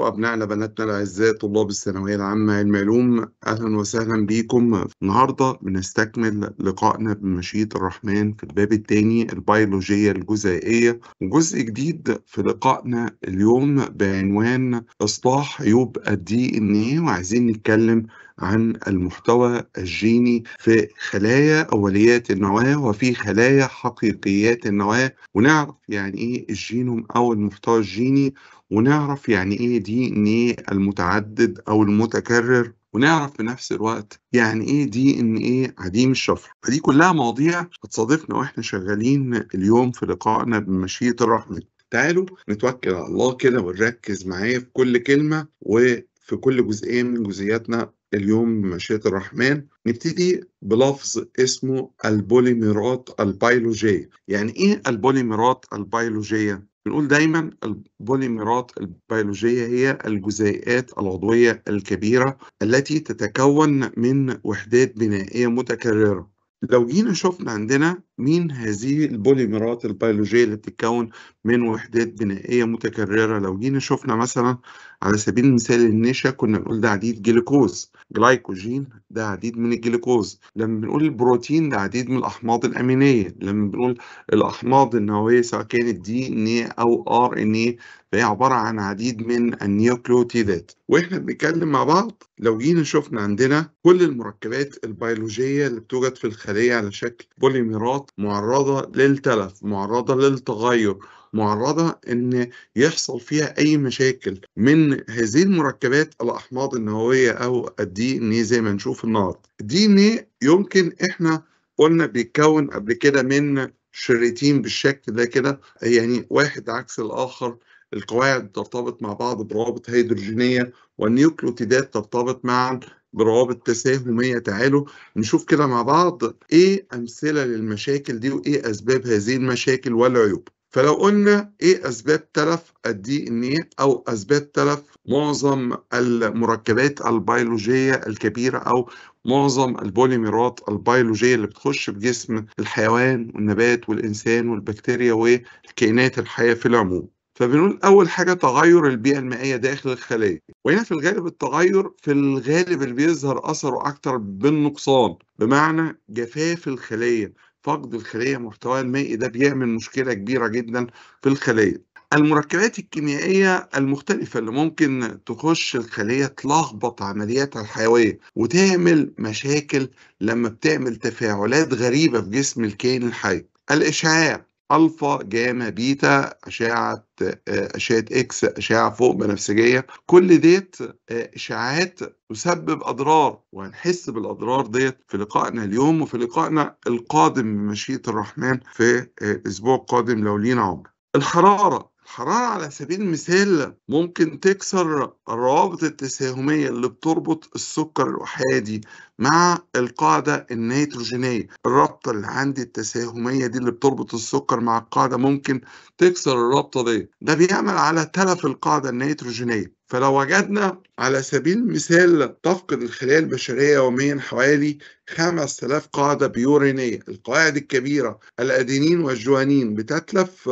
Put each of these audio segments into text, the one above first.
وأبنائنا بناتنا الأعزاء طلاب الثانوية العامة علم علوم أهلا وسهلا بيكم. النهاردة بنستكمل لقائنا بمشيئة الرحمن في الباب الثاني البيولوجية الجزيئية. وجزء جديد في لقائنا اليوم بعنوان إصلاح عيوب الدي إن إيه وعايزين نتكلم عن المحتوى الجيني في خلايا أوليات النواة وفي خلايا حقيقيات النواة. ونعرف يعني إيه الجينوم أو المحتوى الجيني ونعرف يعني إيه دي إن إيه المتعدد أو المتكرر ونعرف في نفس الوقت يعني إيه دي إن إيه عديم الشفرة. فدي كلها مواضيع هتصادفنا وإحنا شغالين اليوم في لقائنا بمشيئة الرحمن. تعالوا نتوكل على الله كده ونركز معايا في كل كلمة وفي كل جزئية من جزئياتنا اليوم بمشيئة الرحمن. نبتدي بلفظ اسمه البوليميرات البيولوجية. يعني إيه البوليميرات البيولوجية؟ بنقول دايما البوليميرات البيولوجية هي الجزيئات العضوية الكبيرة التي تتكون من وحدات بنائية متكررة. لو جينا شفنا عندنا مين هذه البوليمرات البيولوجية اللي بتتكون من وحدات بنائية متكررة؟ لو جينا شفنا مثلا على سبيل المثال النشا كنا نقول ده عديد جلوكوز. جلايكوجين ده عديد من الجلوكوز. لما بنقول البروتين ده عديد من الأحماض الأمينية. لما بنقول الأحماض النووية سواء كانت دي إن إيه أو آر إن إيه فهي عبارة عن عديد من النيوكليوتيدات. وإحنا بنتكلم مع بعض. لو جينا شفنا عندنا كل المركبات البيولوجية اللي بتوجد في الخلية على شكل بوليمرات معرضة للتلف معرضة للتغير معرضة إن يحصل فيها أي مشاكل. من هذه المركبات الأحماض النووية أو ال DNA زي ما نشوف النهاردة. ال DNA يمكن إحنا قلنا بيتكون قبل كده من شريطين بالشكل ده كده يعني واحد عكس الآخر القواعد ترتبط مع بعض بروابط هيدروجينية والنيوكليوتيدات ترتبط معا بروابط تساهمية. تعالوا نشوف كده مع بعض إيه أمثلة للمشاكل دي وإيه أسباب هذه المشاكل والعيوب. فلو قلنا إيه أسباب تلف الدي ان إيه أو أسباب تلف معظم المركبات البيولوجية الكبيرة أو معظم البوليمرات البيولوجية اللي بتخش في جسم الحيوان والنبات والإنسان والبكتيريا والكائنات الحية في العموم. فبنقول أول حاجة تغير البيئة المائية داخل الخلية وهنا في الغالب التغير في الغالب اللي بيظهر أثره أكتر بالنقصان بمعنى جفاف الخلية فقد الخلية محتواها المائي ده بيعمل مشكلة كبيرة جدا في الخلية. المركبات الكيميائية المختلفة اللي ممكن تخش الخلية تلخبط عملياتها الحيوية وتعمل مشاكل لما بتعمل تفاعلات غريبة في جسم الكائن الحي. الإشعاع ألفا جاما بيتا أشعة أشعة إكس أشعة فوق بنفسجية. كل ديت اشعاعات تسبب أضرار وهنحس بالأضرار ديت في لقائنا اليوم وفي لقائنا القادم بمشيئة الرحمن في الأسبوع القادم لو لينا عمر. الحرارة الحرارة على سبيل المثال ممكن تكسر الروابط التساهمية اللي بتربط السكر الأحادي مع القاعدة النيتروجينية. الرابطة اللي عندي التساهمية دي اللي بتربط السكر مع القاعدة ممكن تكسر الرابطة دي. ده بيعمل على تلف القاعدة النيتروجينية. فلو وجدنا على سبيل المثال تفقد الخلايا البشرية يوميا حوالي 5000 قاعدة بيورينية. القواعد الكبيرة الأدينين والجوانين بتتلف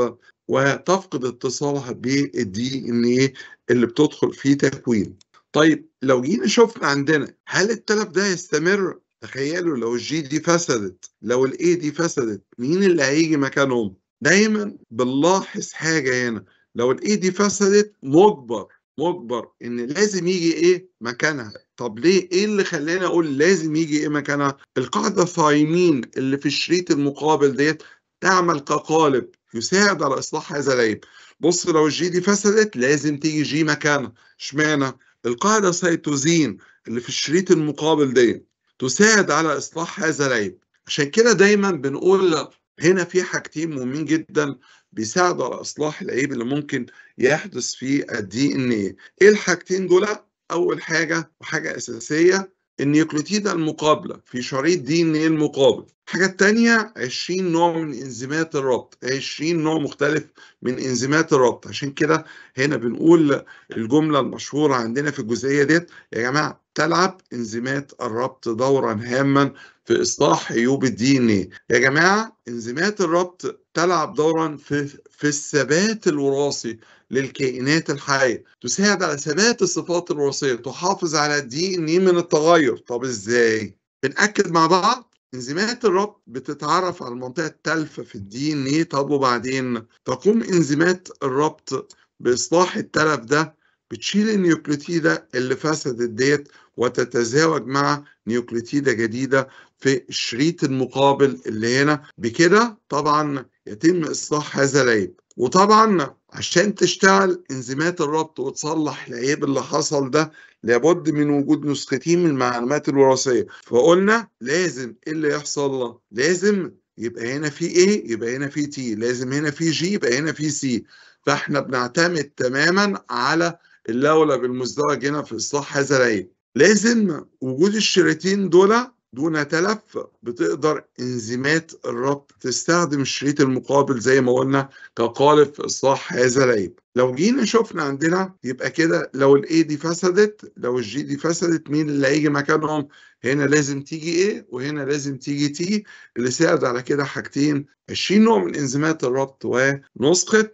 وتفقد اتصالها بال DNA اللي بتدخل في تكوين. طيب لو جينا شفنا عندنا هل التلف ده يستمر تخيلوا لو ال G دي فسدت لو ال A دي فسدت مين اللي هيجي مكانهم؟ دايما بنلاحظ حاجة هنا لو ال A دي فسدت مجبر مجبر إن لازم يجي A؟ مكانها. طب ليه؟ إيه اللي خلاني أقول لازم يجي A مكانها؟ القاعدة ثايمين اللي في الشريط المقابل ديت تعمل كقالب. يساعد على إصلاح هذا العيب. بص لو الجي دي فسدت لازم تيجي جي مكانها. اشمعنى؟ القاعدة سيتوزين اللي في الشريط المقابل دي. تساعد على إصلاح هذا العيب. عشان كده دايما بنقول هنا في حاجتين مهمين جدا بيساعدوا على إصلاح العيب اللي ممكن يحدث في ال DNA. إيه الحاجتين دول؟ أول حاجة وحاجة أساسية النيوكليوتيدة المقابلة في شريط DNA المقابل. الحاجة التانية 20 نوع من إنزيمات الربط. 20 نوع مختلف من إنزيمات الربط. عشان كده هنا بنقول الجملة المشهورة عندنا في الجزئية ديت يا جماعة تلعب إنزيمات الربط دورا هاما في إصلاح عيوب ال DNA. يا جماعة إنزيمات الربط تلعب دورا في في الثبات الوراثي للكائنات الحية. تساعد على ثبات الصفات الوراثية. تحافظ على ال DNA من التغير. طب إزاي؟ بنأكد مع بعض. إنزيمات الربط بتتعرف على المنطقة التالفة في ال DNA. طب وبعدين؟ تقوم إنزيمات الربط بإصلاح التلف ده بتشيل النيوكليتيدة اللي فسدت ديت وتتزاوج مع نيوكليتيدة جديدة في الشريط المقابل اللي هنا. بكده طبعا يتم إصلاح هذا العيب. وطبعا عشان تشتغل إنزيمات الربط وتصلح العيب اللي حصل ده لابد من وجود نسختين من المعلومات الوراثية. فقلنا لازم إيه اللي يحصل لازم يبقى هنا في A يبقى هنا في T لازم هنا في جي يبقى هنا في سي فإحنا بنعتمد تماما على اللولب المزدوج هنا في إصلاح هذا العيب. لازم وجود الشريطين دول دون تلف بتقدر إنزيمات الربط تستخدم الشريط المقابل زي ما قلنا كقالب في اصلاح هذا العيب. لو جينا شفنا عندنا يبقى كده لو الاي دي فسدت لو الجي دي فسدت مين اللي هيجي مكانهم؟ هنا لازم تيجي إيه وهنا لازم تيجي تي اللي ساعد على كده حاجتين. 20 نوع من إنزيمات الربط ونسخة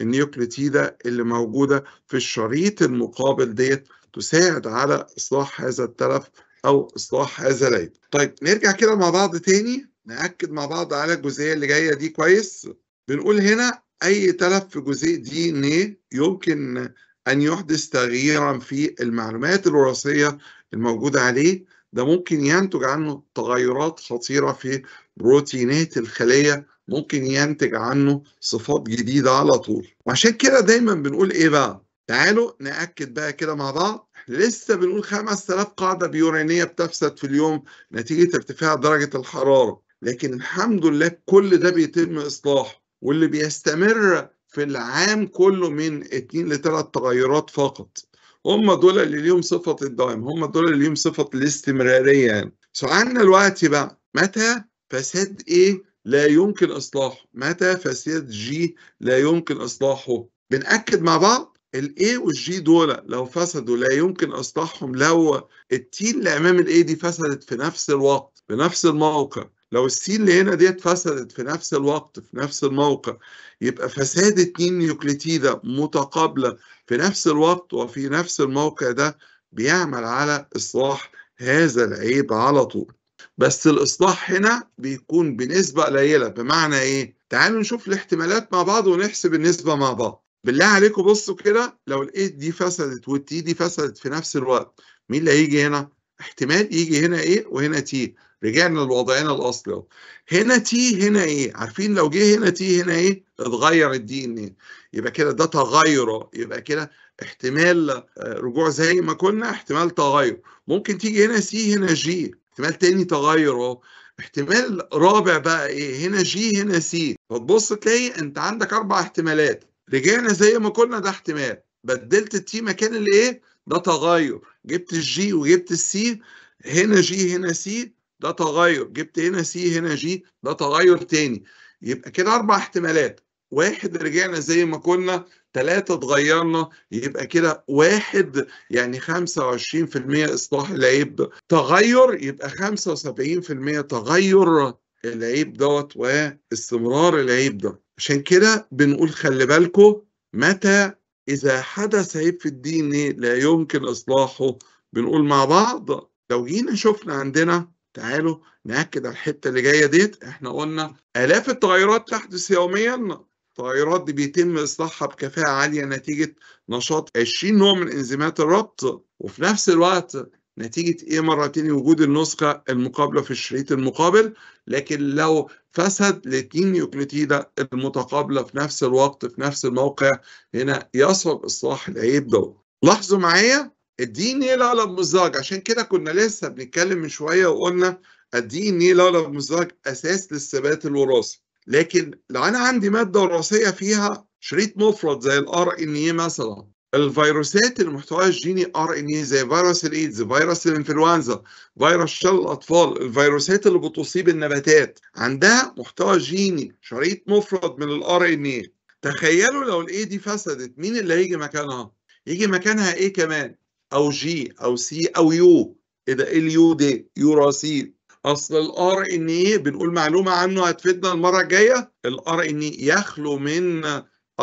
النيوكليتيدة اللي موجودة في الشريط المقابل ديت تساعد على إصلاح هذا التلف أو إصلاح هذا العيب. طيب نرجع كده مع بعض تاني نأكد مع بعض على الجزئية اللي جاية دي كويس. بنقول هنا أي تلف في جزيء دي إن يمكن أن يحدث تغييرا في المعلومات الوراثية الموجودة عليه ده ممكن ينتج عنه تغيرات خطيرة في بروتينات الخلية ممكن ينتج عنه صفات جديدة على طول وعشان كده دايما بنقول إيه بقى تعالوا نأكد بقى كده مع بعض لسه بنقول 5000 قاعدة بيورانية بتفسد في اليوم نتيجة ارتفاع درجة الحرارة لكن الحمد لله كل ده بيتم إصلاحه واللي بيستمر في العام كله من 2 ل 3 تغيرات فقط. هم دول اللي ليهم صفة الدوام هم دول اللي ليهم صفة الاستمرارية يعني. سؤالنا دلوقتي بقى متى فساد A لا يمكن إصلاحه؟ متى فساد G لا يمكن إصلاحه؟ بنأكد مع بعض؟ ال A وال G دول لو فسدوا لا يمكن اصلاحهم لو ال T اللي امام ال A دي فسدت في نفس الوقت في نفس الموقع. لو ال C اللي هنا ديت فسدت في نفس الوقت في نفس الموقع يبقى فساد اتنين نيوكليتيدة متقابلة في نفس الوقت وفي نفس الموقع ده بيعمل على إصلاح هذا العيب على طول. بس الإصلاح هنا بيكون بنسبة قليلة بمعنى إيه؟ تعالوا نشوف الاحتمالات مع بعض ونحسب النسبة مع بعض. بالله عليكم بصوا كده لو ال A دي فسدت وال T دي فسدت في نفس الوقت مين اللي هيجي هنا؟ احتمال يجي هنا A؟ وهنا T رجعنا لوضعنا الأصلي أهو. هنا T هنا A؟ عارفين لو جه هنا T هنا A؟ اتغير ال DNA يبقى كده ده تغير يبقى كده احتمال رجوع زي ما كنا احتمال تغير. ممكن تيجي هنا C هنا G احتمال تاني تغير أهو. احتمال رابع بقى إيه؟ هنا G هنا C فتبص تلاقي أنت عندك أربع احتمالات. رجعنا زي ما كنا ده احتمال. بدلت ال T مكان ال A؟ ده تغير. جبت الجي وجبت السي هنا جي هنا سي ده تغير. جبت هنا C هنا G ده تغير تاني. يبقى كده أربع احتمالات. واحد رجعنا زي ما كنا ثلاثة اتغيرنا. يبقى كده واحد يعني 25% إصلاح العيب تغير. يبقى 75% تغير العيب دوت واستمرار العيب ده. عشان كده بنقول خلي بالكم متى؟ إذا حدث عيب في الدي ان إيه لا يمكن إصلاحه. بنقول مع بعض لو جينا شفنا عندنا تعالوا نأكد على الحتة اللي جاية ديت إحنا قلنا آلاف التغيرات تحدث يوميا. التغيرات دي بيتم إصلاحها بكفاءة عالية نتيجة نشاط 20 نوع من إنزيمات الربط. وفي نفس الوقت نتيجة إيه مرة تاني وجود النسخة المقابلة في الشريط المقابل؟ لكن لو فسد الاثنين نيوكليتيدة المتقابلة في نفس الوقت في نفس الموقع هنا يصعب إصلاح العيب ده. لاحظوا معايا؟ ال DNA لولب مزدوج عشان كده كنا لسه بنتكلم من شوية وقلنا ال DNA لولب مزدوج أساس للثبات الوراثي. لكن لو أنا عندي مادة وراثية فيها شريط مفرد زي ال RNA مثلا الفيروسات اللي محتواها الجيني RNA زي فيروس الايدز فيروس الانفلونزا فيروس شلل الأطفال الفيروسات اللي بتصيب النباتات عندها محتوى جيني شريط مفرد من ال RNA. تخيلوا لو ال A دي فسدت مين اللي هيجي مكانها؟ يجي مكانها إيه كمان؟ أو جي أو سي أو يو إيه ده؟ إيه اليو دي؟ يوراسيل أصل ال RNA بنقول معلومة عنه هتفيدنا المرة الجاية. ال RNA يخلو من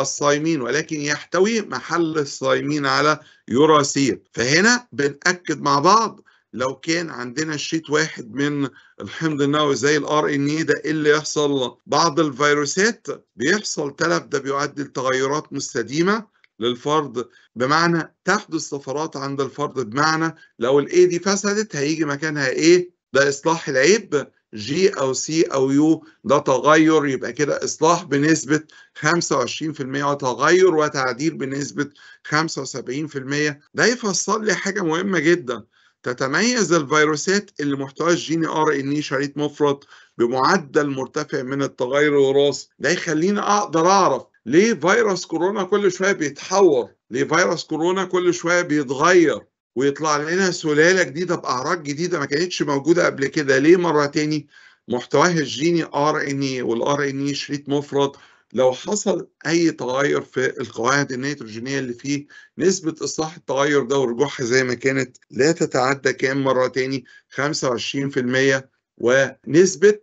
الثايمين ولكن يحتوي محل الثايمين على يوراسيل فهنا بنأكد مع بعض لو كان عندنا شريط واحد من الحمض النووي زي ال RNA ده إيه اللي يحصل بعض الفيروسات بيحصل تلف ده بيؤدي لتغيرات مستديمة للفرد. بمعنى تحدث طفرات عند الفرد بمعنى لو ال A دي فسدت هيجي مكانها A ده إصلاح العيب. جي أو سي أو يو ده تغير يبقى كده إصلاح بنسبة 25% وتغير وتعديل بنسبة 75% ده يفسر لي حاجة مهمة جدا. تتميز الفيروسات اللي محتواها الجيني RNA شريط مفرد بمعدل مرتفع من التغير الوراثي. ده يخليني أقدر أعرف ليه فيروس كورونا كل شوية بيتحور ليه فيروس كورونا كل شوية بيتغير. ويطلع لنا سلالة جديدة بأعراض جديدة ما كانتش موجودة قبل كده. ليه مرة تاني؟ محتواه الجيني ار ان اي والار ان اي شريط مفرط. لو حصل أي تغير في القواعد النيتروجينية اللي فيه نسبة إصلاح التغير ده ورجوعها زي ما كانت لا تتعدى كام مرة تاني؟ 25% ونسبة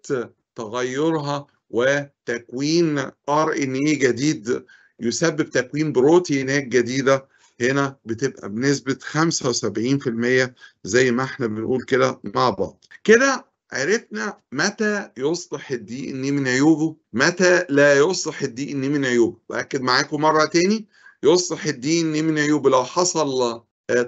تغيرها وتكوين RNA جديد يسبب تكوين بروتينات جديدة. هنا بتبقى بنسبة 75% زي ما إحنا بنقول كده مع بعض. كده عرفنا متى يصلح ال DNA من عيوبه متى لا يصلح ال DNA من عيوبه. بأكد معاكم مرة تاني يصلح ال DNA من عيوبه. لو حصل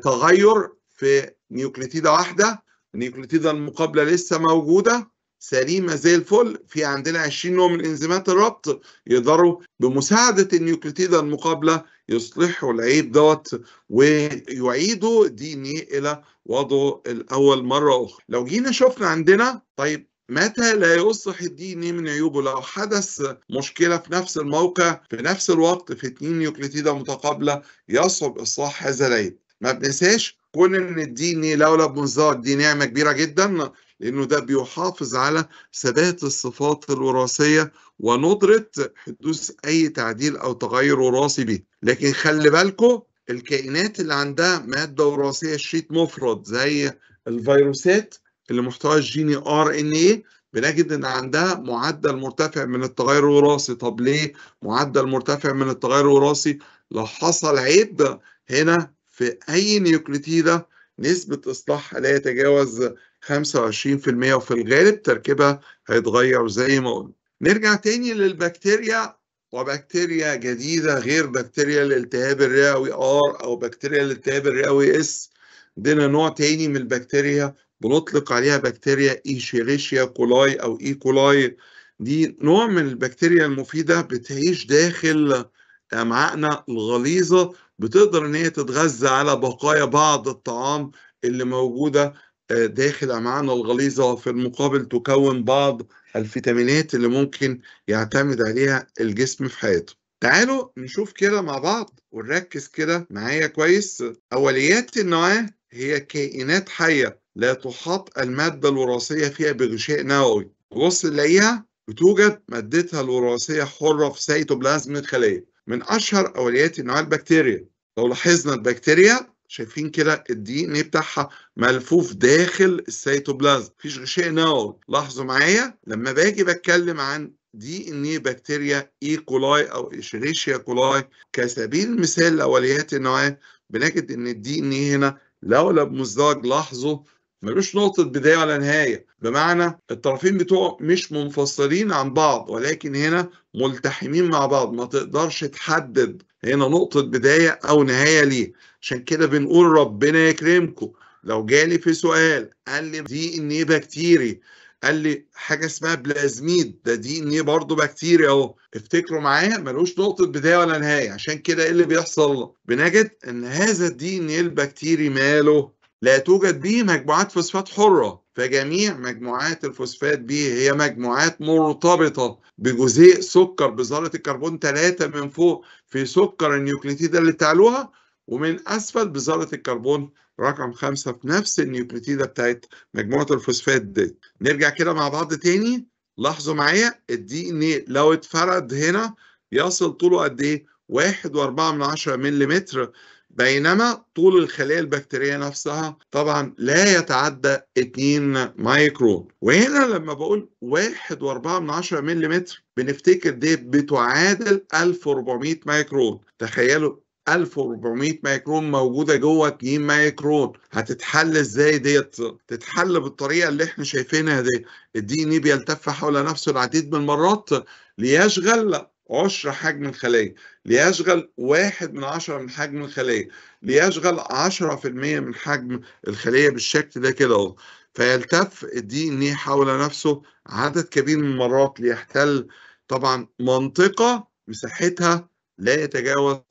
تغير في نيوكليتيده واحدة النيوكليتيده المقابلة لسه موجودة سليمة زي الفل. في عندنا 20 نوع من إنزيمات الربط يقدروا بمساعدة النيوكليتيده المقابلة يصلحوا العيب دوت ويعيدوا DNA إلى وضعه الأول مرة أخرى. لو جينا شفنا عندنا طيب متى لا يصلح ال DNA من عيوبه؟ لو حدث مشكلة في نفس الموقع في نفس الوقت في اثنين نيوكليتيده متقابلة يصعب إصلاح هذا العيب ما بننساش كون إن ال DNA لولب مزدوج دي نعمة كبيرة جدا لأنه ده بيحافظ على ثبات الصفات الوراثية وندرة حدوث أي تعديل أو تغير وراثي به لكن خلي بالكم الكائنات اللي عندها مادة وراثية شريط مفرد زي الفيروسات اللي محتواها الجيني RNA بنجد إن عندها معدل مرتفع من التغير الوراثي. طب ليه معدل مرتفع من التغير الوراثي؟ لو حصل عيب هنا في أي نيوكليتيده نسبة اصلاحها لا يتجاوز 25% وفي الغالب تركيبها هيتغير زي ما قلنا. نرجع تاني للبكتيريا. وبكتيريا جديدة غير بكتيريا الالتهاب الرئوي R أو بكتيريا الالتهاب الرئوي S عندنا نوع تاني من البكتيريا بنطلق عليها بكتيريا Escherichia coli أو E. coli. دي نوع من البكتيريا المفيدة بتعيش داخل أمعائنا الغليظة بتقدر إن هي تتغذى على بقايا بعض الطعام اللي موجودة داخل أمعائنا الغليظة وفي المقابل تكون بعض الفيتامينات اللي ممكن يعتمد عليها الجسم في حياته. تعالوا نشوف كده مع بعض ونركز كده معايا كويس. أوليات النواة هي كائنات حية لا تحاط المادة الوراثية فيها بغشاء نووي. بص نلاقيها بتوجد مادتها الوراثية حرة في سيتوبلازم الخلية من أشهر أوليات النواة البكتيريا. لو لاحظنا البكتيريا شايفين كده ال DNA بتاعها ملفوف داخل السيتوبلازم مفيش غشاء نووي لاحظوا معايا؟ لما باجي بتكلم عن DNA بكتيريا E. coli أو Escherichia coli كسبيل المثال لأوليات النواه بنجد إن ال DNA هنا لولب مزدوج لاحظوا ملوش نقطة بداية ولا نهاية. بمعنى الطرفين بتوعه مش منفصلين عن بعض ولكن هنا ملتحمين مع بعض. ما تقدرش تحدد هنا نقطة بداية أو نهاية ليه عشان كده بنقول ربنا يكرمكم. لو جالي في سؤال قال لي DNA بكتيري. قال لي حاجة اسمها بلازميد. ده DNA برضه بكتيريا أهو. افتكروا معايا؟ ملوش نقطة بداية ولا نهاية. عشان كده إيه اللي بيحصل؟ بنجد إن هذا ال DNA البكتيري ماله لا توجد به مجموعات فوسفات حرة. فجميع مجموعات الفوسفات به هي مجموعات مرتبطة بجزيء سكر بذرة الكربون 3 من فوق. في سكر النيوكليتيد اللي تعلوها ومن أسفل بذرة الكربون رقم خمسة في نفس النيوكليتيدة بتاعت مجموعة الفوسفات دي. نرجع كده مع بعض تاني. لاحظوا معايا ال DNA لو اتفرد هنا يصل طوله قد إيه؟ واحد وأربعة من عشرة مليمتر. بينما طول الخلية البكتيرية نفسها طبعا لا يتعدى 2 مايكرون وهنا لما بقول 1.4 من 10 ملم بنفتكر دي بتعادل 1400 مايكرون تخيلوا 1400 مايكرون موجودة جوه 2 مايكرون هتتحل إزاي ديت؟ تتحل بالطريقة اللي إحنا شايفينها دي. ال DNA بيلتف حول نفسه العديد من المرات ليشغل عشر حجم الخلية ليشغل واحد من عشرة من حجم الخلية ليشغل عشرة في المية من حجم الخلية بالشكل ده كده أهو. فيلتف ال DNA حول نفسه عدد كبير من المرات ليحتل طبعا منطقة مساحتها لا يتجاوز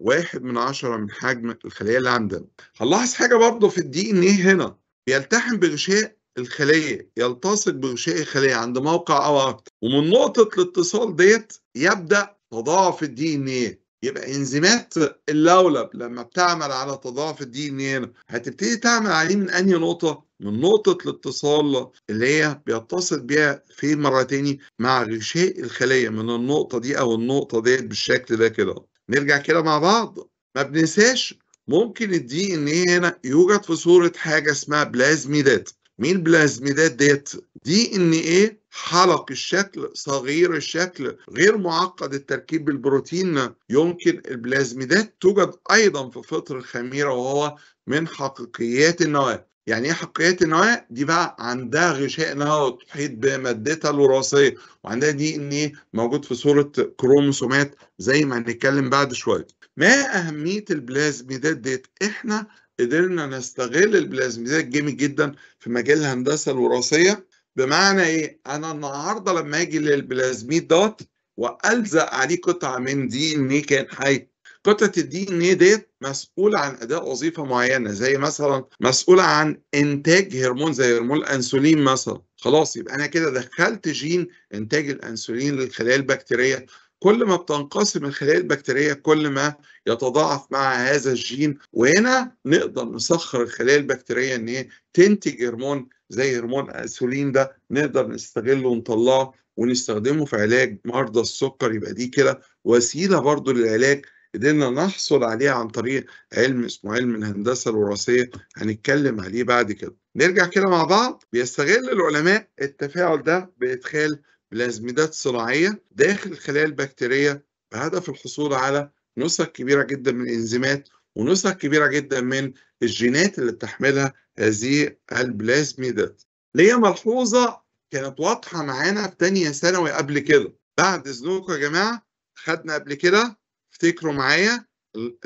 واحد من عشرة من حجم الخلية اللي عندنا. هنلاحظ حاجة برضه في ال DNA هنا بيلتحم بغشاء الخلية يلتصق بغشاء الخلية عند موقع أو أكتر ومن نقطة الاتصال ديت يبدأ تضاعف ال DNA. يبقى إنزيمات اللولب لما بتعمل على تضاعف ال DNA هتبتدي تعمل عليه من أنهي نقطة؟ من نقطة الاتصال اللي هي بيتصل بيها في مرة تاني مع غشاء الخلية من النقطة دي أو النقطة ديت بالشكل ده كده. نرجع كده مع بعض. ما بننساش ممكن ال DNA هنا يوجد في صورة حاجة اسمها بلازميدات. مين البلازميدات ديت؟ DNA؟ حلقي الشكل صغير الشكل غير معقد التركيب بالبروتين. يمكن البلازميدات توجد أيضا في فطر الخميرة وهو من حقيقيات النواه يعني إيه حقيقيات النواه دي بقى عندها غشاء نووي تحيط بمادتها الوراثيه وعندها DNA موجود في صورة كروموسومات زي ما هنتكلم بعد شوية. ما أهمية البلازميدات ديت؟ إحنا قدرنا نستغل البلازميدات جامد جدا في مجال الهندسة الوراثية. بمعنى إيه؟ أنا النهارده لما أجي للبلازميد دوت وألزق عليه قطعة من DNA كائن حي. قطعة ال DNA ديت مسؤولة عن أداء وظيفة معينة زي مثلا مسؤولة عن إنتاج هرمون زي هرمون الأنسولين مثلا. خلاص يبقى أنا كده دخلت جين إنتاج الأنسولين للخلايا البكتيرية. كل ما بتنقسم الخلايا البكتيرية كل ما يتضاعف مع هذا الجين. وهنا نقدر نسخر الخلايا البكتيرية إن هي تنتج هرمون زي هرمون الانسولين ده نقدر نستغله ونطلعه ونستخدمه في علاج مرضى السكر. يبقى دي كده وسيلة برضو للعلاج قدرنا نحصل عليها عن طريق علم اسمه علم الهندسة الوراثية. هنتكلم عليه بعد كده. نرجع كده مع بعض. بيستغل العلماء التفاعل ده بإدخال بلازميدات صناعية داخل الخلايا البكتيرية بهدف الحصول على نسخ كبيرة جدا من الإنزيمات ونسخ كبيرة جدا من الجينات اللي بتحملها هذه البلازميدات. ليا ملحوظة؟ كانت واضحة معانا في تانية ثانوي قبل كده. بعد اذنكم يا جماعة خدنا قبل كده افتكروا معايا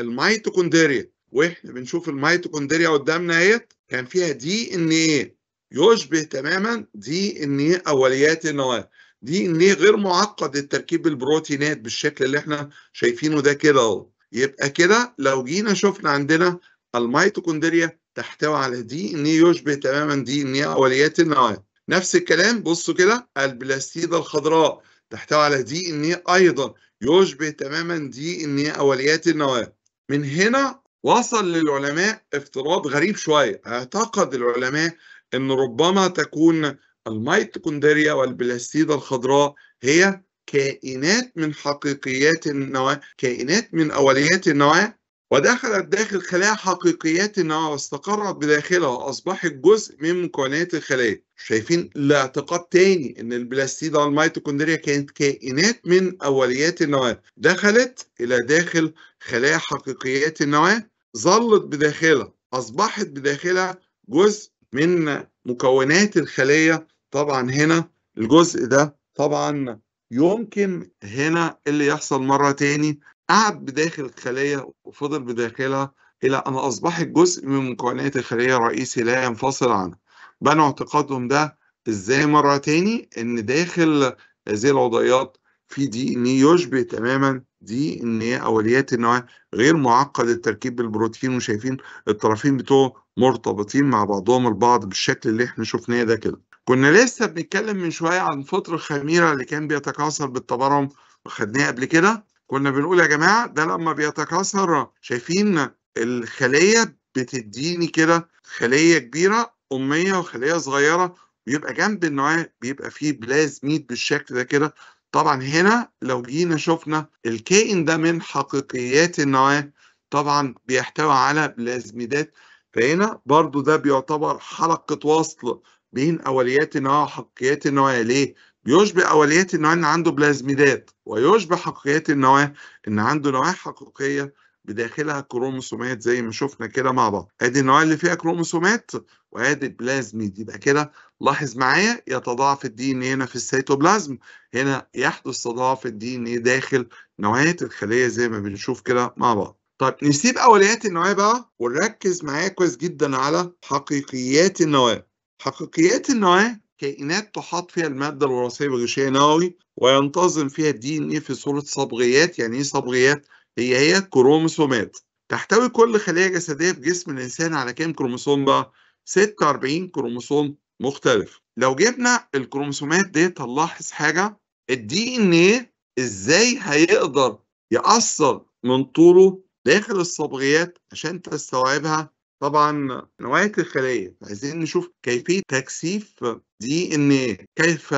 الميتوكوندريا. وإحنا بنشوف الميتوكوندريا قدامنا اهيت كان فيها DNA؟ يشبه تماما دي إن إيه أوليات النواه. دي ان إيه غير معقد التركيب البروتينات بالشكل اللي إحنا شايفينه ده كده اهو. يبقى كده لو جينا شفنا عندنا الميتوكوندريا تحتوي على دي ان يشبه تماما دي ان أوليات النواه. نفس الكلام بصوا كده البلاستيده الخضراء تحتوي على دي ان أيضا يشبه تماما دي ان أوليات النواه. من هنا وصل للعلماء افتراض غريب شوية. أعتقد العلماء إن ربما تكون الميتوكوندريا والبلاستيده الخضراء هي كائنات من حقيقيات النواه كائنات من أوليات النواه ودخلت داخل خلايا حقيقيات النواه واستقرت بداخلها وأصبحت جزء من مكونات الخلايا. شايفين لاعتقاد تاني إن البلاستيدا والميتوكوندريا كانت كائنات من أوليات النواه دخلت إلى داخل خلايا حقيقيات النواه ظلت بداخلها أصبحت بداخلها جزء من مكونات الخليه طبعا هنا الجزء ده طبعا يمكن هنا اللي يحصل مرة تاني. قعد بداخل الخلية وفضل بداخلها إلى أن اصبحت جزء من مكونات الخلية الرئيسي لا ينفصل عنها بنوا اعتقادهم ده إزاي مرة تاني؟ إن داخل هذه العضيات في دي ان يشبه تماما دي ان أوليات النواه غير معقد التركيب بالبروتين وشايفين الطرفين بتوعه مرتبطين مع بعضهم البعض بالشكل اللي إحنا شفناه ده كده. كنا لسه بنتكلم من شوية عن فطر الخميرة اللي كان بيتكاثر بالتبرم وخدناه قبل كده. كنا بنقول يا جماعة ده لما بيتكاثر شايفين الخلية بتديني كده خلية كبيرة أمية وخلية صغيرة ويبقى جنب النواه بيبقى فيه بلازميد بالشكل ده كده. طبعا هنا لو جينا شفنا الكائن ده من حقيقيات النواه طبعا بيحتوي على بلازميدات. فهنا برضو ده بيعتبر حلقة وصل بين أوليات النواة وحقيقيات النواة ليه؟ بيشبه أوليات النواة إن عنده بلازميدات ويشبه حقيقيات النواة إن عنده نواة حقيقية بداخلها كروموسومات زي ما شفنا كده مع بعض. آدي النواه اللي فيها كروموسومات وآدي البلازميد يبقى كده لاحظ معايا يتضاعف ال DNA هنا في السيتوبلازم. هنا يحدث تضاعف ال DNA داخل نواه الخلية زي ما بنشوف كده مع بعض. طيب نسيب أوليات النواه بقى ونركز معايا كويس جدا على حقيقيات النواه حقيقيات النواه كائنات تحاط فيها المادة الوراثية بغشاء نووي وينتظم فيها ال DNA في صورة صبغيات. يعني إيه صبغيات؟ هي هي كروموسومات. تحتوي كل خلية جسدية في جسم الإنسان على كام كروموسوم بقى؟ 46 كروموسوم مختلف. لو جبنا الكروموسومات ديت هنلاحظ حاجة. ال DNA إزاي هيقدر يقصر من طوله داخل الصبغيات عشان تستوعبها؟ طبعا نواة الخلية عايزين نشوف كيفية تكثيف DNA كيف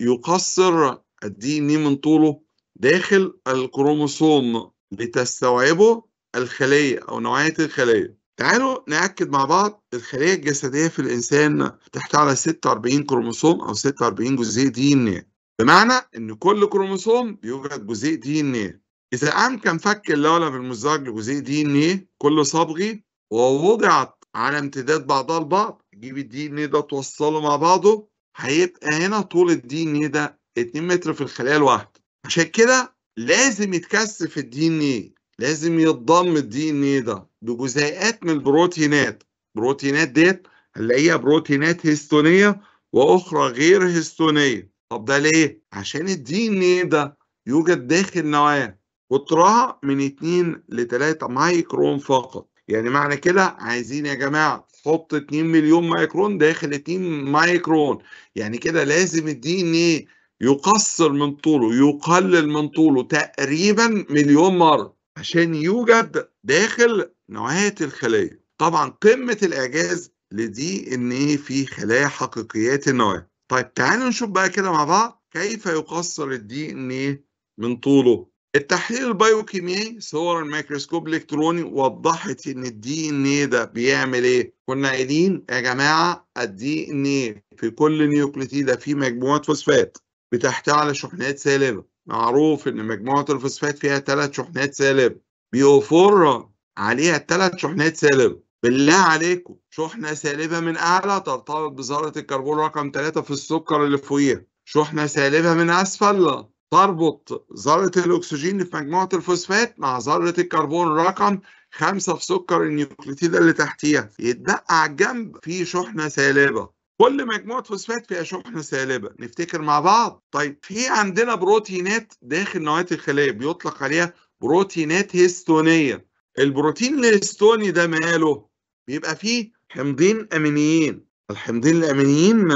يقصر ال DNA من طوله داخل الكروموسوم لتستوعبه الخلية أو نواة الخلية. تعالوا نأكد مع بعض الخلية الجسدية في الإنسان تحتوي على 46 كروموسوم أو 46 جزيء DNA بمعنى إن كل كروموسوم بيوجد جزيء DNA إذا أمكن فك اللولب المزدوج لجزيء DNA كل صبغي ووضعت على امتداد بعضها البعض. تجيب ال DNA ده توصله مع بعضه. هيبقى هنا طول ال DNA ده 2 متر في الخلية الواحدة. عشان كده لازم يتكثف ال DNA. لازم يتضم ال DNA ده بجزيئات من البروتينات. البروتينات ديت هنلاقيها بروتينات هيستونية وأخرى غير هيستونية. طب ده ليه؟ عشان ال DNA ده يوجد داخل نواه قطرها من 2 ل 3 مايكرون فقط. يعني معنى كده عايزين يا جماعة تحط 2 مليون مايكرون داخل 2 مايكرون. يعني كده لازم ال DNA؟ يقصر من طوله يقلل من طوله تقريبا مليون مرة عشان يوجد داخل نواة الخلية طبعا قمة الإعجاز ل DNA؟ في خلايا حقيقيات النواة طيب تعالوا نشوف بقى كده مع بعض كيف يقصر ال DNA؟ من طوله. التحليل البيوكيميائي صور الميكروسكوب الإلكتروني وضحت إن ال DNA ده بيعمل إيه؟ كنا قايلين يا جماعة ال DNA في كل نيوكليتيده فيه مجموعة فوسفات بتحتوي على شحنات سالبة. معروف إن مجموعة الفوسفات فيها ثلاث شحنات سالبة. بيوفر عليها ثلاث شحنات سالبة. بالله عليكم شحنة سالبة من أعلى ترتبط بذرة الكربون رقم 3 في السكر اللي فوقيها. شحنة سالبة من أسفل تربط ذرة الأكسجين في مجموعة الفوسفات مع ذرة الكربون رقم خمسة في سكر النيوكليتيد اللي تحتيها يتبقى على الجنب في شحنة سالبة. كل مجموعة فوسفات فيها شحنة سالبة نفتكر مع بعض. طيب في عندنا بروتينات داخل نواة الخلايا بيطلق عليها بروتينات هيستونية. البروتين الهيستوني ده ماله؟ بيبقى فيه حمضين أمينيين. الحمضين الأمينيين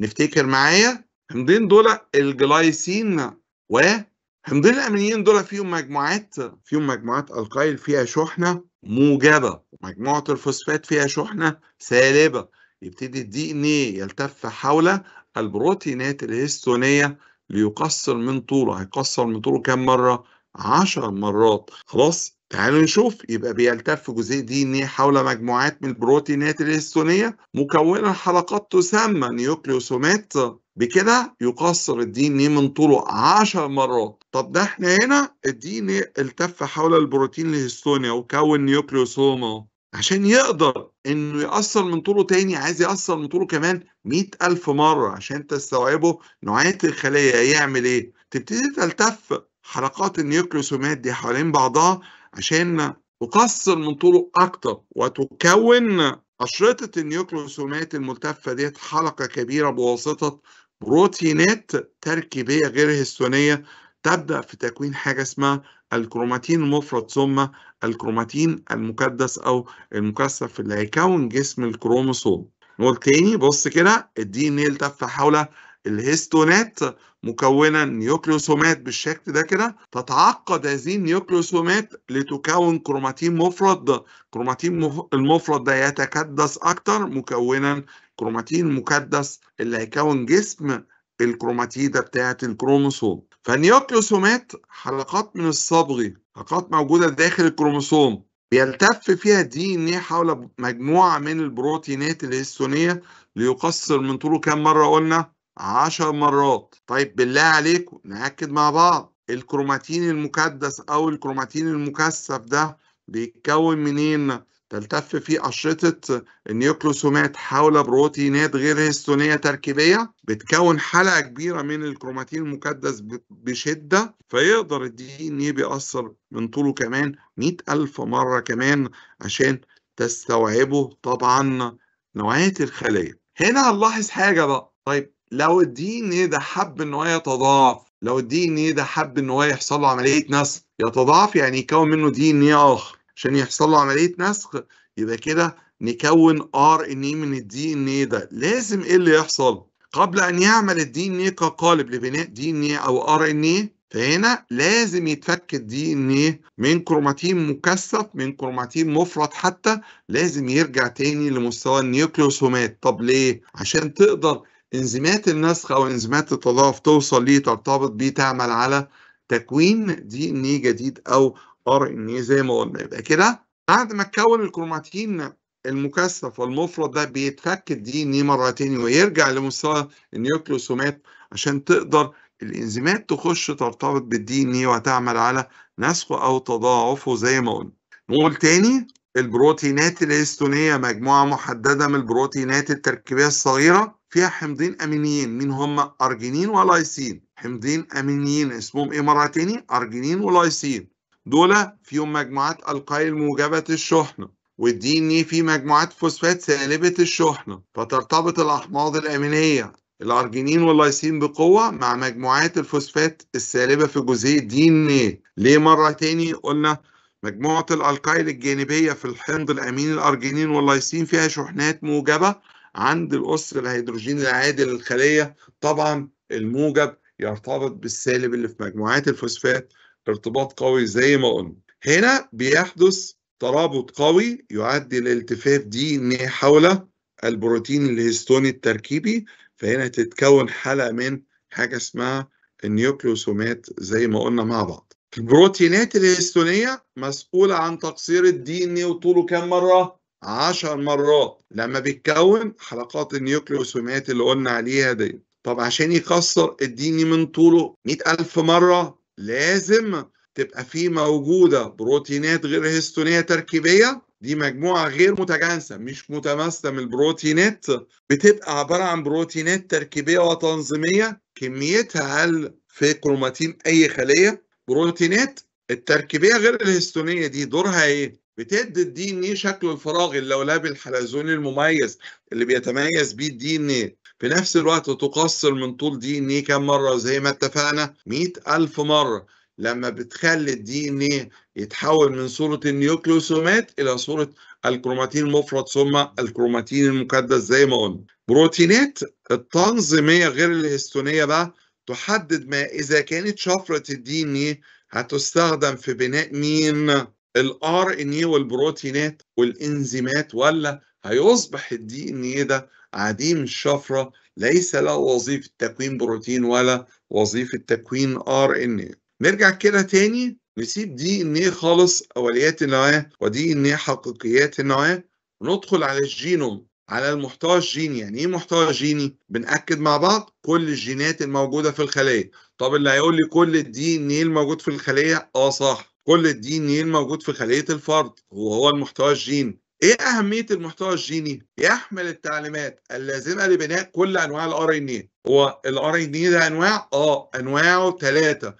نفتكر معايا؟ حمضين دول الجلايسين وحمضين الأمينيين دول فيهم مجموعات فيهم مجموعات ألكايل فيها شحنة موجبة مجموعة الفوسفات فيها شحنة سالبة يبتدي ال DNA يلتف حول البروتينات الهستونيه ليقصر من طوله هيقصر من طوله كام مرة؟ 10 مرات. خلاص تعالوا نشوف يبقى بيلتف جزيء DNA حول مجموعات من البروتينات الهستونيه مكونة حلقات تسمى نيوكليوسومات بكده يقصر ال DNA من طوله 10 مرات. طب ده إحنا هنا ال DNA التف حول البروتين الهستوني وكون نيوكليوسوم عشان يقدر إنه يقصر من طوله تاني عايز يقصر من طوله كمان مئة ألف مرة عشان تستوعبه نواة الخلية يعمل إيه. تبتدي تلتف حلقات النيوكليوسومات دي حوالين بعضها عشان تقصر من طوله أكتر وتكون أشرطة النيوكليوسومات الملتفة ديت حلقة كبيرة بواسطة بروتينات تركيبية غير هستونية تبدأ في تكوين حاجة اسمها الكروماتين المفرد ثم الكروماتين المكدس أو المكثف اللي هيكون جسم الكروموسوم. نقول تاني بص كده ال DNA التف حول الهيستونات مكونة نيوكليوسومات بالشكل ده كده. تتعقد هذه النيوكليوسومات لتكون كروماتين مفرد كروماتين المفرد ده يتكدس أكتر مكونا كروماتين مكدس اللي هيكون جسم الكروماتيدة بتاعة الكروموسوم. فالنيوكليوسومات حلقات من الصبغي حلقات موجودة داخل الكروموسوم بيلتف فيها ال DNA حول مجموعة من البروتينات الهستونيه ليقصر من طوله كام مرة؟ قلنا 10 مرات. طيب بالله عليكم نأكد مع بعض. الكروماتين المكدس أو الكروماتين المكثف ده بيتكون منين؟ تلتف فيه أشرطة النيوكلوسومات حول بروتينات غير هستونية تركيبية بتكون حلقة كبيرة من الكروماتين المكدس بشدة فيقدر ال DNA يقصر من طوله كمان مئة ألف مرة كمان عشان تستوعبه طبعا نواة الخلية. هنا هنلاحظ حاجة بقى. طيب لو ال DNA ده حب إن هو يتضاعف لو ال DNA ده حب إن هو يحصل له عملية نسخ يتضاعف يعني يكون منه DNA آخر. عشان يحصل له عملية نسخ يبقى كده نكون RNA من ال DNA ده. لازم إيه اللي يحصل؟ قبل أن يعمل الدي ان اي كقالب لبناء دي ان اي أو ار ان اي فهنا لازم يتفك ال DNA من كروماتين مكثف من كروماتين مفرط حتى لازم يرجع تاني لمستوى النيوكليوسومات. طب ليه؟ عشان تقدر إنزيمات النسخ أو إنزيمات التضاعف توصل ليه ترتبط بيه تعمل على تكوين DNA جديد أو RNA زي ما قلنا يبقى كده. بعد ما تكون الكروماتين المكثف والمفرط ده بيتفك ال DNA مرة تاني ويرجع لمستوى النيوكليوسومات عشان تقدر الإنزيمات تخش ترتبط بال DNA وتعمل على نسخه أو تضاعفه زي ما قلنا. نقول تاني البروتينات الهستونيه مجموعة محددة من البروتينات التركيبية الصغيرة فيها حمضين أمينيين مين هم أرجينين ولايسين. حمضين أمينيين اسمهم إيه مرة تاني؟ أرجينين ولايسين. دول فيهم مجموعات ألكايل موجبة الشحنة وال DNA فيه مجموعات فوسفات سالبة الشحنة فترتبط الأحماض الأمينية الأرجينين واللايسين بقوة مع مجموعات الفوسفات السالبة في جزيء DNA ليه مرة تاني قلنا مجموعة الألكايل الجانبية في الحمض الأميني الأرجينين واللايسين فيها شحنات موجبة عند الأس الهيدروجيني العادي للخلية طبعا الموجب يرتبط بالسالب اللي في مجموعات الفوسفات ارتباط قوي زي ما قلنا. هنا بيحدث ترابط قوي يؤدي لالتفاف DNA حول البروتين الهستوني التركيبي فهنا تتكون حلقة من حاجة اسمها النيوكليوسومات زي ما قلنا مع بعض. البروتينات الهستونيه مسؤولة عن تقصير ال DNA وطوله كام مرة؟ 10 مرات. لما بيتكون حلقات النيوكليوسومات اللي قلنا عليها دي طب عشان يقصر ال DNA من طوله 100000 مرة لازم تبقى في موجودة بروتينات غير هستونية تركيبية. دي مجموعة غير متجانسة مش متماثلة من البروتينات. بتبقى عبارة عن بروتينات تركيبية وتنظيمية. كميتها أقل في كروماتين أي خلية؟ بروتينات التركيبية غير الهستونية دي دورها إيه؟ بتدي ال DNA شكله الفراغي اللولبي الحلزوني المميز اللي بيتميز بيه ال DNA. في نفس الوقت تقصر من طول DNA كام مرة؟ زي ما اتفقنا 100000 مرة. لما بتخلي ال DNA يتحول من صورة النيوكليوسومات إلى صورة الكروماتين المفرط ثم الكروماتين المكدس زي ما قلنا. بروتينات التنظيمية غير الهستونيه بقى تحدد ما إذا كانت شفرة ال DNA هتستخدم في بناء مين؟ ال RNA والبروتينات والإنزيمات ولا هيصبح ال DNA ده عديم الشفرة ليس له وظيفة تكوين بروتين ولا وظيفة تكوين RNA نرجع كده تاني نسيب DNA خالص أوليات النواه و DNA حقيقيات النواه وندخل على الجينوم على المحتوى الجيني. يعني إيه محتوى جيني؟ بنأكد مع بعض كل الجينات الموجودة في الخلية. طب اللي هيقول لي كل ال DNA الموجود في الخلية؟ آه صح كل ال DNA الموجود في خلية الفرد وهو المحتوى الجيني. إيه اهمية المحتوى الجيني؟ يحمل التعليمات اللازمة لبناء كل أنواع ال RNA هو ال RNA ده أنواع؟ آه أنواعه ثلاثة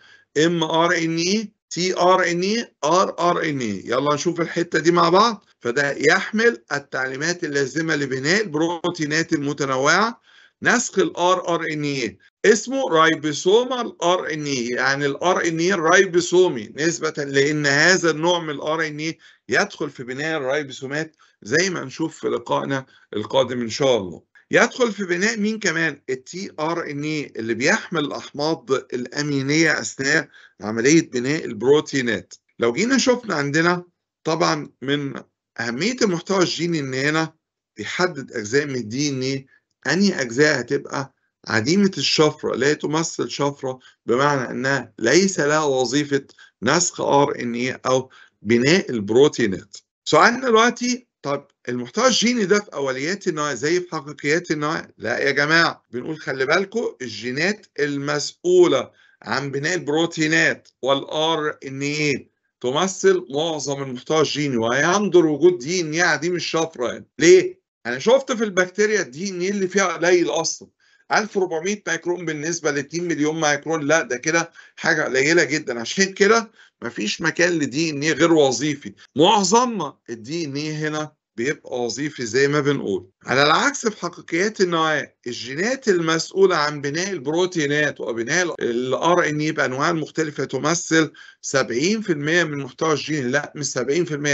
إم آر إن اي تي آر إن اي آر آر إن اي يلا نشوف الحتة دي مع بعض. فده يحمل التعليمات اللازمة لبناء البروتينات المتنوعة. نسخ ال rRNA اسمه ribosomal RNA يعني ال RNA رايبوسومي نسبة لأن هذا النوع من ال RNA يدخل في بناء الرايبوسومات زي ما نشوف في لقائنا القادم إن شاء الله. يدخل في بناء مين كمان؟ ال tRNA اللي بيحمل الأحماض الأمينية أثناء عملية بناء البروتينات. لو جينا شفنا عندنا طبعا من أهمية المحتوى الجيني ان هنا بيحدد أجزاء من ال DNA أنهي أجزاء هتبقى عديمه الشفرة لا تمثل شفرة بمعنى أنها ليس لها وظيفة نسخ RNA أو بناء البروتينات. سؤالنا دلوقتي طب المحتوى الجيني ده في أوليات النواه زي في حقيقيات النواه لا يا جماعة بنقول خلي بالكم الجينات المسؤولة عن بناء البروتينات وال RNA تمثل معظم المحتوى الجيني ويندر وجود DNA عديم الشفرة يعني. ليه؟ أنا شفت في البكتيريا ال DNA اللي فيها قليل أصلا. 1400 مايكرون بالنسبة ل 2 مليون مايكرون. لا ده كده حاجة قليلة جدا. عشان كده مفيش مكان ل DNA غير وظيفي. معظم ال DNA هنا بيبقى وظيفي زي ما بنقول. على العكس في حقيقيات النواة الجينات المسؤولة عن بناء البروتينات وبناء ال RNA بأنواع مختلفة تمثل 70% من محتوى الجيني لا مش 70%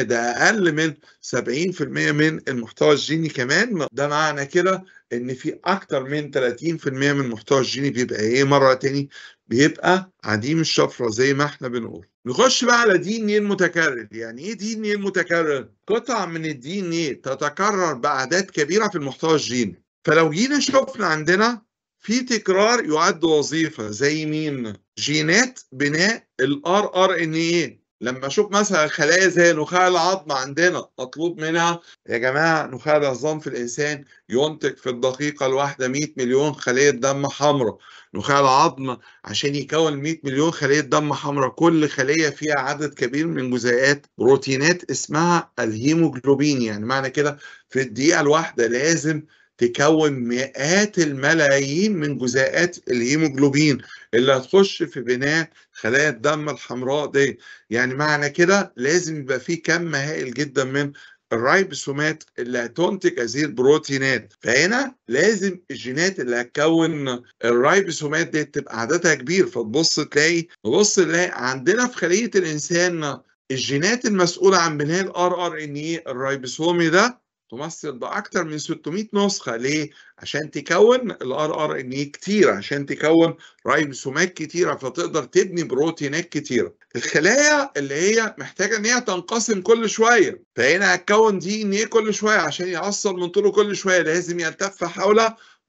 ده أقل من 70% من المحتوى الجيني كمان. ده معنى كده إن في أكتر من 30% من المحتوى الجيني بيبقى إيه؟ مرة تاني بيبقى عديم الشفرة زي ما إحنا بنقول. نخش بقى على دي ان إيه المتكرر يعني إيه دي ان إيه المتكرر قطع من الدي ان إيه تتكرر بأعداد كبيرة في المحتوى الجيني. فلو جينا شفنا عندنا في تكرار يعد وظيفة زي مين؟ جينات بناء ال rRNA لما أشوف مثلا خلايا زي نخاع العظم عندنا مطلوب منها يا جماعة نخاع العظام في الإنسان ينتج في الدقيقة الواحدة 100 مليون خليه دم حمراء. نخاع العظم عشان يكون 100 مليون خليه دم حمراء كل خلية فيها عدد كبير من جزيئات بروتينات اسمها الهيموجلوبين يعني معنى كده في الدقيقة الواحدة لازم تكون مئات الملايين من جزيئات الهيموجلوبين اللي هتخش في بناء خلايا الدم الحمراء دي. يعني معنى كده لازم يبقى في كم هائل جدا من الرايبوسومات اللي هتنتج هذه البروتينات. فهنا لازم الجينات اللي هتكون الرايبوسومات دي تبقى عددها كبير. فتبص تلاقي نبص نلاقي عندنا في خلية الإنسان الجينات المسؤولة عن بناء ال rRNA الرايبوسومي ده تمثل بأكتر من 600 نسخة ليه؟ عشان تكون ال rRNA كتير عشان تكون رايبوسومات كتيرة فتقدر تبني بروتينات كتيرة. الخلايا اللي هي محتاجة إن هي تنقسم كل شوية فهنا هتكون DNA كل شوية عشان يقصر من طوله كل شوية لازم يلتف حول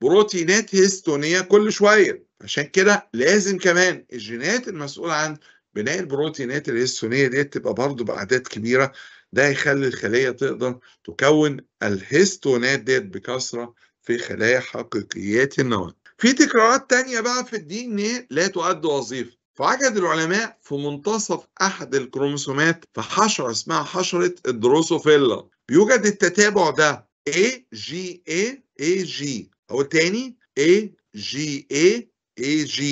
بروتينات هيستونية كل شوية عشان كده لازم كمان الجينات المسؤولة عن بناء البروتينات الهيستونية دي تبقى برضه بأعداد كبيرة ده يخلي الخلية تقدر تكون الهيستونات ديت بكثرة في خلايا حقيقيات النواة. في تكرارات تانية بقى في الدي ان إيه لا تؤدي وظيفة. فوجد العلماء في منتصف أحد الكروموسومات في حشرة اسمها حشرة الدروسوفيلا بيوجد التتابع ده A G A A G أو تاني A G A A G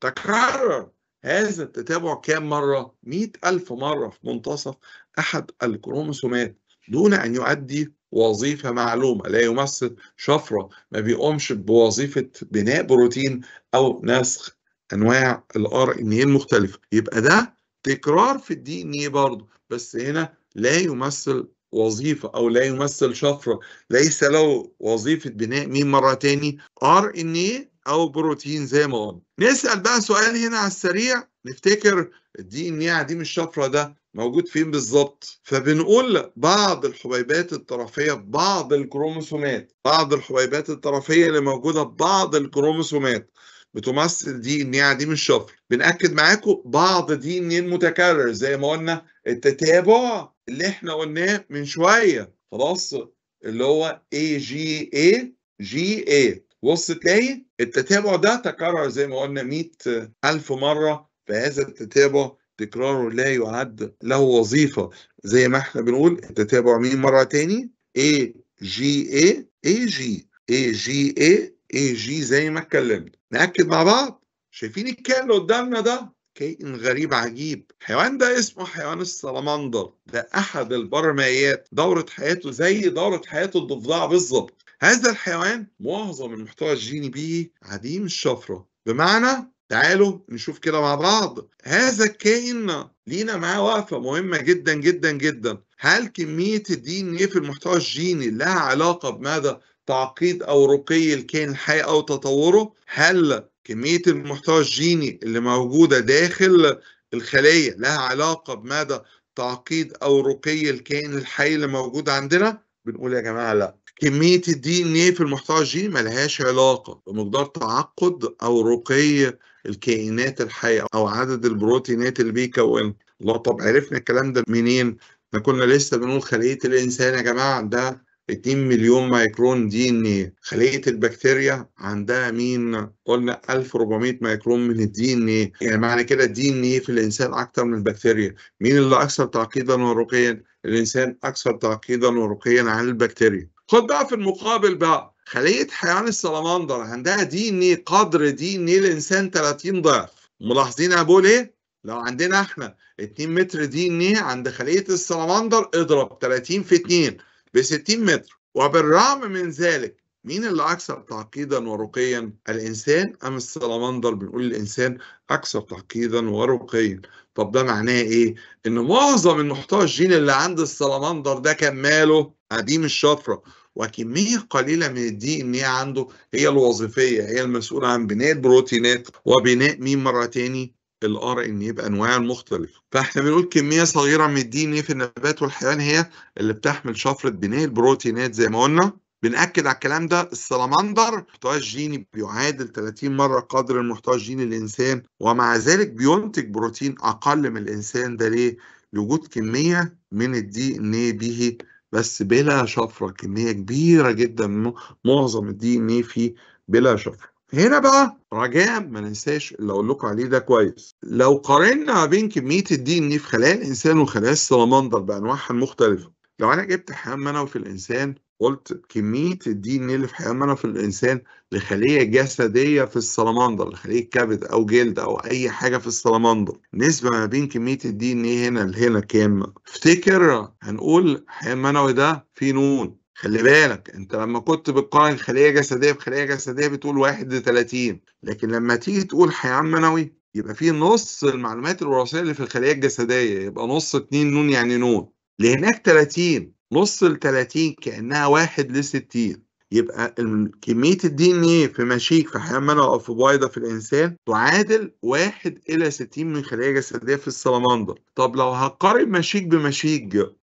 تكرر هذا التتابع كام مرة؟ مئة ألف مرة في منتصف أحد الكروموسومات دون أن يؤدي وظيفة معلومة لا يمثل شفرة ما بيقومش بوظيفة بناء بروتين أو نسخ أنواع ال RNA المختلفة. يبقى ده تكرار في ال DNA برضه بس هنا لا يمثل وظيفة أو لا يمثل شفرة. ليس له وظيفة بناء مين مرة تاني؟ RNA أو بروتين زي ما قلنا. نسأل بقى سؤال هنا على السريع. نفتكر ال DNA عديم الشفرة ده موجود فين بالظبط؟ فبنقول بعض الحبيبات الطرفية في بعض الكروموسومات. بعض الحبيبات الطرفية اللي موجودة في بعض الكروموسومات بتمثل DNA عديم الشفرة. بنأكد معاكم بعض DNA المتكرر. زي ما قلنا التتابع اللي إحنا قلناه من شوية. خلاص؟ اللي هو اي جي اي جي اي بص تلاقي التتابع ده تكرر زي ما قلنا 100 ألف مرة فهذا التتابع تكراره لا يعد له وظيفة. زي ما إحنا بنقول التتابع مين مرة تاني؟ A G A A G. A G A A G زي ما اتكلمنا. نأكد مع بعض؟ شايفين الكائن اللي قدامنا ده؟ كائن غريب عجيب. الحيوان ده اسمه حيوان السلمندر ده أحد البرمائيات. دورة حياته زي دورة حياة الضفدع بالظبط. هذا الحيوان معظم المحتوى الجيني به عديم الشفرة. بمعنى تعالوا نشوف كده مع بعض. هذا الكائن لينا معاه وقفة مهمة جدا جدا جدا. هل كمية الدي ان إيه في المحتوى الجيني لها علاقة بمدى تعقيد أو رقي الكائن الحي أو تطوره؟ هل كمية المحتوى الجيني اللي موجودة داخل الخلية لها علاقة بمدى تعقيد أو رقي الكائن الحي اللي موجود عندنا؟ بنقول يا جماعة لا. كمية الدي ان إيه في المحتوى الجيني ملهاش علاقة بمقدار تعقد أو رقي الكائنات الحية أو عدد البروتينات اللي بيكونها. الله طب عرفنا الكلام ده منين؟ إحنا كنا لسه بنقول خلية الإنسان يا جماعة عندها 2 مليون مايكرون DNA خلية البكتيريا عندها مين؟ قلنا 1400 مايكرون من ال DNA يعني معنى كده ال DNA في الإنسان أكتر من البكتيريا. مين اللي أكثر تعقيدا ورقيا؟ الإنسان أكثر تعقيدا ورقيا عن البكتيريا. خد بقى في المقابل بقى خلية حيوان السلمندر عندها DNA قدر DNA الانسان 30 ضعف ملاحظين أنا بقول إيه لو عندنا إحنا 2 متر دي إن إيه عند خلية السلمندر اضرب 30 في 2 ب 60 متر وبالرغم من ذلك مين اللي أكثر تعقيدا ورقيا؟ الإنسان أم السلمندر؟ بنقول الإنسان أكثر تعقيدا ورقيا. طب ده معناه إيه؟ إن معظم المحتوى الجيني اللي عند السلمندر ده كان ماله؟ قديم الشفرة وكمية قليلة من الدي إن إيه عنده هي الوظيفية هي المسؤولة عن بناء البروتينات وبناء مين مرة تاني؟ ال RNA بأنواع المختلفه فإحنا بنقول كمية صغيرة من ال DNA في النبات والحيوان هي اللي بتحمل شفرة بناء البروتينات زي ما قلنا بنأكد على الكلام ده السلمندر المحتوى الجيني بيعادل 30 مرة قدر المحتوى الجيني للإنسان ومع ذلك بينتج بروتين أقل من الإنسان ده ليه؟ لوجود كمية من ال DNA به بس بلا شفرة كمية كبيرة جدا معظم ال DNA فيه بلا شفرة. هنا بقى رجاء ما ننساش اللي أقول لكم عليه ده كويس. لو قارنا بين كمية ال DNA في خلايا الإنسان وخلايا السلمندر بأنواعها المختلفه لو أنا جبت حيوان منوي في الإنسان قلت كمية ال DNA اللي في حيوان في الإنسان لخلية جسدية في السلمندر لخلية كبد أو جلد أو أي حاجة في السلمندر نسبة ما بين كمية ال DNA هنا لهنا كام؟ افتكر هنقول حيوان منوي ده فيه نون. خلي بالك أنت لما كنت بتقارن خلية جسدية بخلية جسدية بتقول 1 ل 30 لكن لما تيجي تقول حيوان منوي يبقى فيه نص المعلومات الوراثية اللي في الخلية الجسدية يبقى نص 2 نون يعني نون. لهناك 30 نص ال 30 كأنها 1 ل 60 يبقى كمية ال DNA في مشيج في حيوان منوي أو في بويضة في الإنسان تعادل 1 إلى 60 من خلايا جسدية في السلمندر طب لو هقارن مشيج بمشيج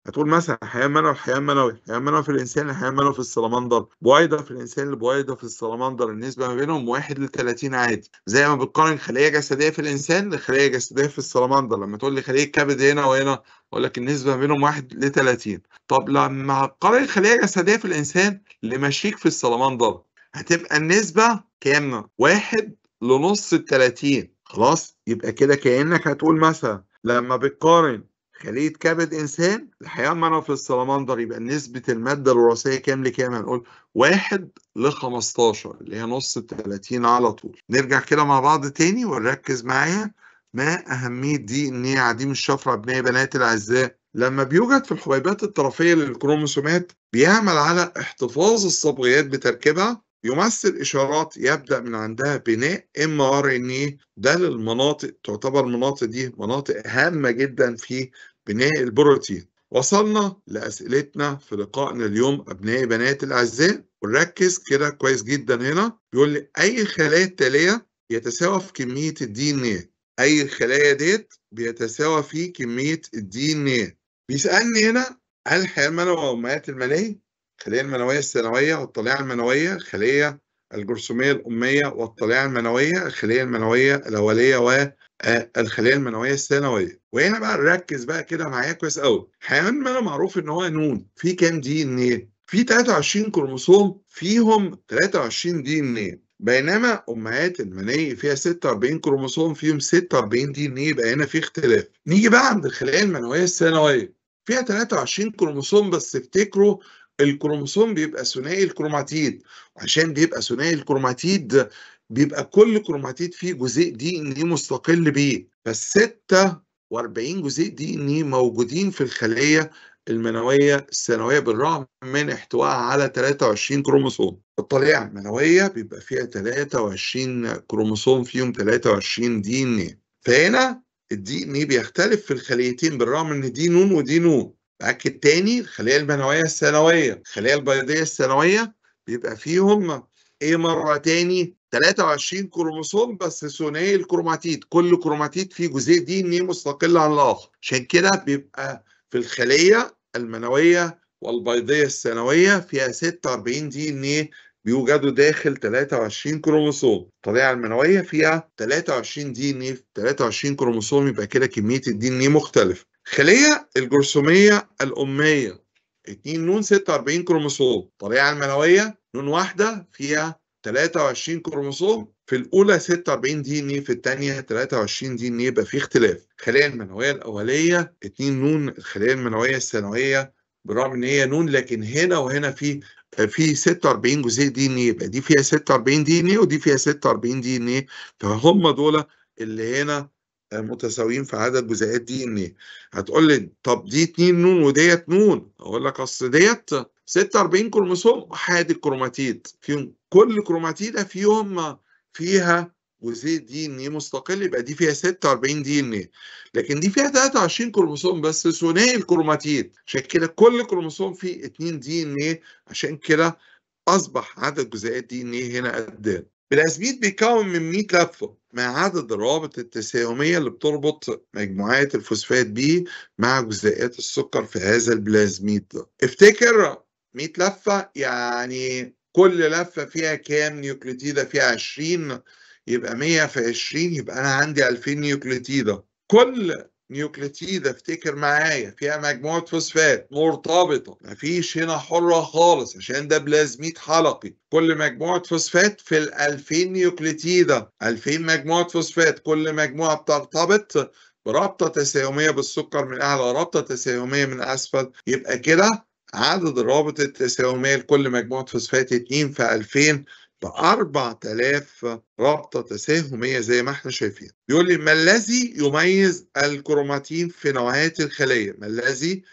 هتقول مثلا حيوان منوي حيوان منوي حيوان منوي في الإنسان حيوان منوي في السلمندر بويضة في الإنسان لبويضة في السلمندر النسبة ما بينهم 1 ل 30 عادي. زي ما بتقارن خلية جسدية في الإنسان لخلية جسدية في السلمندر لما تقول لي خلية كبد هنا وهنا أقول لك النسبة ما بينهم 1 ل 30 طب لما هقارن خلية جسدية في الإنسان لمشيك في السلمندر هتبقى النسبة كام؟ 1 لنص ال 30 خلاص؟ يبقى كده كأنك هتقول مثلا لما بتقارن خلية كبد إنسان الحيوان منوي في السلمندر يبقى نسبة المادة الوراثية كام لكام؟ هنقول واحد ل 15 اللي هي نص ال 30 على طول. نرجع كده مع بعض تاني ونركز معايا ما أهمية دي إن هي عديم الشفرة أبناء بنات الأعزاء لما بيوجد في الحبيبات الطرفية للكروموسومات بيعمل على احتفاظ الصبغيات بتركيبها يمثل إشارات يبدأ من عندها بناء mRNA ده للمناطق تعتبر المناطق دي مناطق هامة جدا في بناء البروتين. وصلنا لأسئلتنا في لقائنا اليوم أبنائي بناتي الأعزاء. ونركز كده كويس جدا هنا. بيقول لي أي خلايا التالية يتساوى في كمية ال DNA أي الخلايا ديت بيتساوى في كمية ال DNA بيسألني هنا هل الحيوانات المنوية وأمهات المني الخلية المنوية الثانوية والطليعة المنوية الخلية الجرثومية الأمية والطليعة المنوية الخلية المنوية الأولية والخلية المنوية الثانوية. وهنا بقى نركز بقى كده معايا كويس قوي حيوان المنوي معروف إن هو نون في كام DNA؟ في 23 كروموسوم فيهم 23 DNA بينما أمهات المني فيها 46 كروموسوم فيهم 46 DNA يبقى هنا في اختلاف. نيجي بقى عند الخلايا المنوية الثانوية. فيها 23 كروموسوم بس افتكروا الكروموسوم بيبقى ثنائي الكروماتيد. وعشان بيبقى ثنائي الكروماتيد بيبقى كل كروماتيد فيه جزيء DNA مستقل بيه بس 46 جزيء DNA موجودين في الخلية المنوية الثانوية بالرغم من احتوائها على 23 كروموسوم. الطليعه المنوية بيبقى فيها 23 كروموسوم فيهم 23 DNA. فهنا ال DNA بيختلف في الخليتين بالرغم إن دي نون ودي نون. بأكد تاني الخلية المنوية الثانوية الخلية البيضيه الثانوية بيبقى فيهم إيه مرة تاني؟ 23 كروموسوم بس ثنائي الكروماتيد. كل كروماتيد فيه جزيء DNA مستقل عن الآخر. عشان كده بيبقى في الخلية المنوية والبيضية الثانوية فيها 46 DNA بيوجدوا داخل 23 كروموسوم. الطليعة المنوية فيها 23 DNA 23 كروموسوم يبقى كده كمية ال DNA مختلفة. الخلية الجرثومية الأمية 2 نون 46 كروموسوم. الطليعة المنوية نون واحدة فيها 23 كروموسوم في الأولى 46 دي إن إيه في الثانية 23 دي إن إيه يبقى في اختلاف. الخلية المنوية الأولية 2 نون الخلية المنوية الثانوية برغم إن هي نون لكن هنا وهنا في في 46 جزيء DNA يبقى دي فيها 46 DNA ودي فيها 46 DNA فهم دول اللي هنا متساويين في عدد جزيئات DNA؟ هتقول لي طب دي 2 نون وديت نون. أقول لك أصل ديت 46 كروموسوم احادي الكروماتيد. فيهم كل كروماتيده فيهم فيها جزيء DNA مستقل يبقى دي فيها 46 DNA. لكن دي فيها 23 كروموسوم بس ثنائي الكروماتيد. عشان كده كل كروموسوم فيه 2 DNA. عشان كده أصبح عدد جزيئات DNA هنا قد البلازميد بيتكون من 100 لفة. مع عدد الروابط التساهميه اللي بتربط مجموعات الفوسفات بي مع جزيئات السكر في هذا البلازميد افتكر 100 لفة يعني كل لفة فيها كام نيوكليتيده فيها 20 يبقى 100 في 20 يبقى أنا عندي 2000 نيوكليتيده كل نيوكليتيد افتكر معايا فيها مجموعة فوسفات مرتبطة. مفيش هنا حرة خالص عشان ده بلازميد حلقي. كل مجموعة فوسفات في ال 2000 نيوكليتيدة. 2000 مجموعة فوسفات كل مجموعة بترتبط برابطة تساهميه بالسكر من أعلى رابطة تساهميه من أسفل. يبقى كده عدد الروابط التساهميه لكل مجموعة فوسفات 2 في 2000 ب 4000 رابطة تساهميه زي ما إحنا شايفين بيقول لي ما الذي يميز الكروماتين في نواة الخليه ما الذي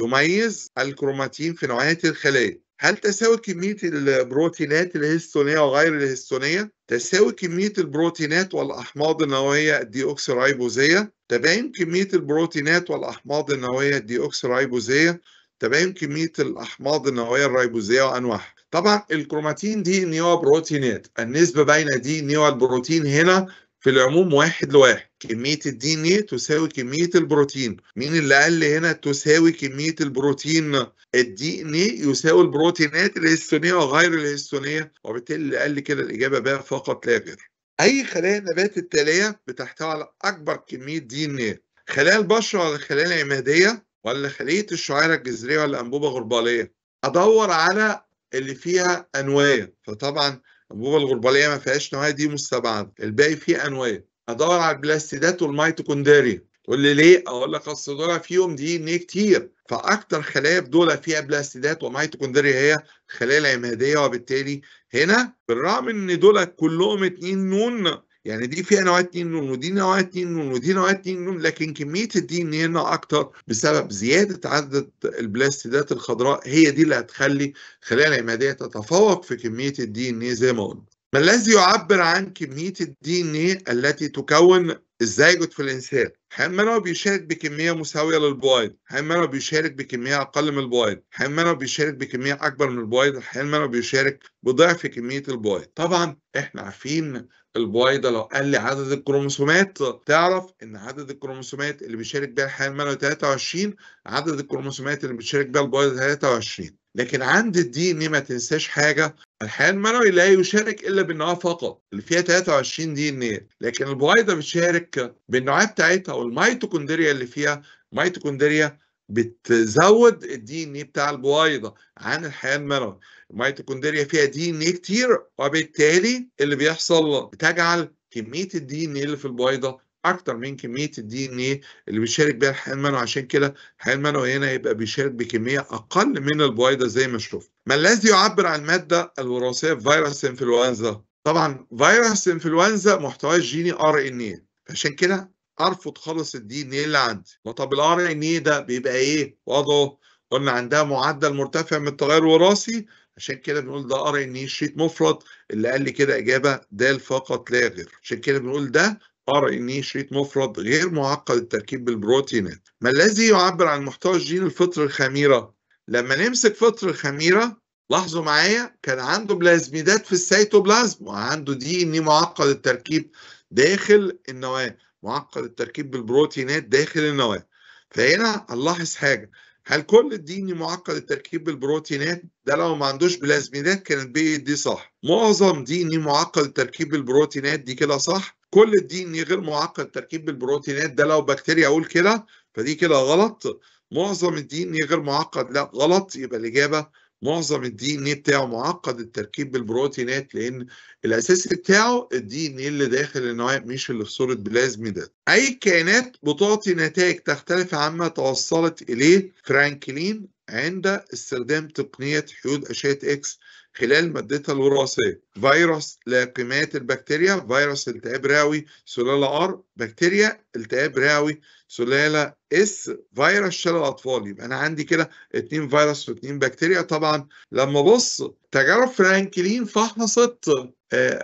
يميز الكروماتين في نواة الخليه هل تساوي كمية البروتينات الهستونية وغير الهستونية؟ تساوي كمية البروتينات والأحماض النووية الديوكسيرايبوزية؟ تباين كمية البروتينات والأحماض النووية الديوكسيرايبوزية؟ تباين كمية الأحماض النووية الريبوزية وأنواعها طبعا الكروماتين DNA وبروتينات النسبة بين DNA والبروتين هنا في العموم واحد لواحد. كمية ال DNA تساوي كمية البروتين. مين اللي قال هنا تساوي كمية البروتين؟ ال DNA يساوي البروتينات الهستونية وغير الهستونية وبالتالي اللي قال كده الإجابة ب فقط لا غير. أي خلايا النبات التالية بتحتوي على أكبر كمية DNA. خلايا البشرة ولا الخلايا العمادية ولا خلية الشعيرة الجذرية ولا أنبوبة غربالية؟ أدور على اللي فيها انوايه فطبعا الانبوبه الغربالية ما فيهاش نوايا دي مستبعدة. الباقي فيه انوايه أدور على البلاستيدات والميتوكوندريا. تقول لي ليه؟ أقول لك أصل دول فيهم دي إن كتير. فأكتر خلايا في دول فيها بلاستيدات وميتوكوندريا هي الخلايا العمادية. وبالتالي هنا بالرغم إن دول كلهم اتنين نون يعني دي فيها نواه 2 نون ودي نواه 2 نون ودي نواه 2 نون لكن كمية ال DNA هنا أكتر بسبب زيادة عدد البلاستيدات الخضراء هي دي اللي هتخلي الخلايا العمادية تتفوق في كمية ال DNA زي ما قلنا. ما الذي يعبر عن كمية ال DNA التي تكون الزيجوت في الإنسان حينما بيشارك بكمية مساوية للبويض حينما بيشارك بكمية أقل من البويض حينما بيشارك بكمية أكبر من البويض حينما بيشارك بضعف كمية البويض طبعا إحنا عارفين البويضة لو قال لي عدد الكروموسومات تعرف إن عدد الكروموسومات اللي بيشارك بيها الحيوان المنوي 23 عدد الكروموسومات اللي بتشارك بيها البويضة 23 لكن عند ال DNA ما تنساش حاجة الحيوان المنوي لا يشارك إلا بالنواه فقط اللي فيها 23 DNA لكن البويضة بتشارك بالنواه بتاعتها والميتوكوندريا اللي فيها ميتوكوندريا بتزود ال DNA بتاع البويضة عن الحيوان المنوي الميتوكوندريا فيها DNA كتير وبالتالي اللي بيحصل بتجعل كمية ال DNA اللي في البويضه أكتر من كمية ال DNA اللي بيشارك بيها الحيوان المنوي. عشان كده الحيوان المنوي هنا يبقى بيشارك بكمية أقل من البويضه زي ما شفت ما الذي يعبر عن المادة الوراثية في فيروس إنفلونزا؟ طبعا فيروس إنفلونزا محتواه الجيني RNA عشان كده أرفض خالص ال DNA اللي عندي. طب ال RNA ده بيبقى إيه؟ وضعه قلنا عندها معدل مرتفع من التغير الوراثي عشان كده بنقول ده RNA شريط مفرد اللي قال لي كده إجابة د فقط لا غير. عشان كده بنقول ده RNA شريط مفرد غير معقد التركيب بالبروتينات. ما الذي يعبر عن المحتوى الجيني لفطر الخميرة؟ لما نمسك فطر الخميرة لاحظوا معايا كان عنده بلازميدات في السيتوبلازم وعنده DNA معقد التركيب داخل النواة معقد التركيب بالبروتينات داخل النواة. فهنا هنلاحظ حاجة هل كل ال DNA معقد التركيب بالبروتينات؟ ده لو ما عندوش بلازميدات كانت دي صح. معظم DNA معقد التركيب بالبروتينات دي كده صح. كل ال DNA غير معقد التركيب بالبروتينات ده لو بكتيريا أقول كده فدي كده غلط. معظم ال DNA غير معقد لا غلط يبقى الإجابة معظم ال DNA بتاعه معقد التركيب بالبروتينات لأن الاساسي بتاعه ال DNA اللي داخل النواة مش اللي في صورة بلازميدات. أي كائنات بتعطي نتائج تختلف عما توصلت إليه فرانكلين عند استخدام تقنية حيود أشعة إكس خلال مادتها الوراثيه فيروس لاقمات البكتيريا فيروس التهاب رئوي سلالة R بكتيريا التهاب رئوي سلالة S فيروس شلل الأطفال. يبقى أنا عندي كده اتنين فيروس واتنين بكتيريا. طبعا لما بص تجارب فرانكلين فحصت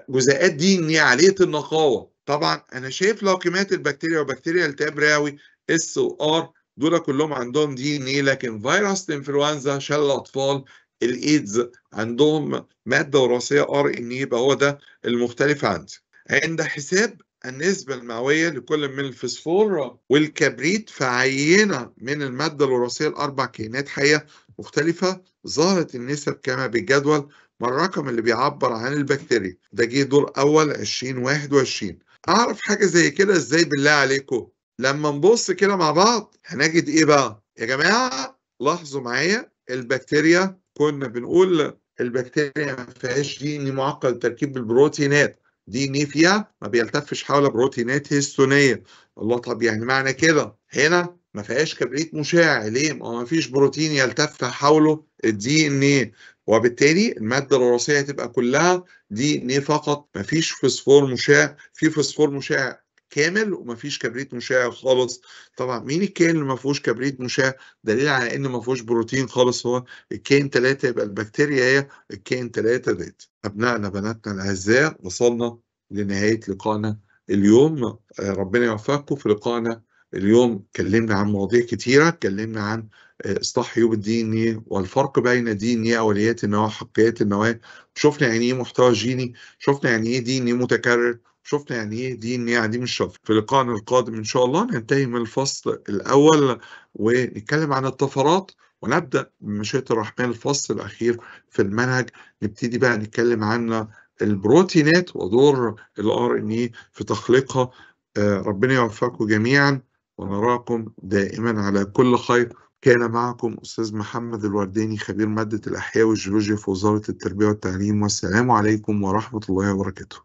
جزيئات DNA عاليه النقاوة. طبعا أنا شايف لاقمات البكتيريا وبكتيريا التهاب رئوي S و R دول كلهم عندهم DNA؟ لكن فيروس الانفلونزا شلل الأطفال الإيدز عندهم مادة وراثية RNA يبقى هو ده المختلف عندي. عند حساب النسبة المئوية لكل من الفسفور والكبريت في عينة من المادة الوراثية الأربع كائنات حية مختلفة ظهرت النسب كما بالجدول ما الرقم اللي بيعبر عن البكتيريا. ده جه دور أول 2021 أعرف حاجة زي كده؟ إزاي بالله عليكم؟ لما نبص كده مع بعض هنجد إيه بقى؟ يا جماعة لاحظوا معايا البكتيريا كنا بنقول البكتيريا ما فيهاش DNA معقد تركيب بالبروتينات. DNA فيها؟ ما بيلتفش حول بروتينات هيستونية. الله طب يعني معنى كده؟ هنا ما فيهاش كبريت مشع ليه؟ ما فيش بروتين يلتف حوله ال DNA وبالتالي المادة الوراثية هتبقى كلها DNA فقط. ما فيش فوسفور مشع في فوسفور مشع كامل ومفيش كبريت مشع خالص. طبعا مين الكائن اللي ما فيهوش كبريت مشع دليل على إن ما فيهوش بروتين خالص. هو الكائن 3 يبقى البكتيريا هي الكائن 3 ديت. أبنائنا بناتنا الأعزاء وصلنا لنهاية لقائنا اليوم. ربنا يوفقكم في لقائنا اليوم. اتكلمنا عن مواضيع كتيرة اتكلمنا عن إصلاح عيوب ال DNA والفرق بين DNA أوليات النواة وحقيقيات النواة. شفنا يعني إيه محتوى جيني شفنا يعني إيه DNA متكرر. شفنا يعني إيه؟ DNA عديم الشفرة في لقائنا القادم إن شاء الله ننتهي من الفصل الأول ونتكلم عن الطفرات ونبدأ بمشيئة الرحمن الفصل الأخير في المنهج. نبتدي بقى نتكلم عن البروتينات ودور الار ان إيه في تخليقها. ربنا يوفقكم جميعا ونراكم دائما على كل خير. كان معكم أستاذ محمد الورداني خبير مادة الأحياء والجيولوجيا في وزارة التربية والتعليم. والسلام عليكم ورحمة الله وبركاته.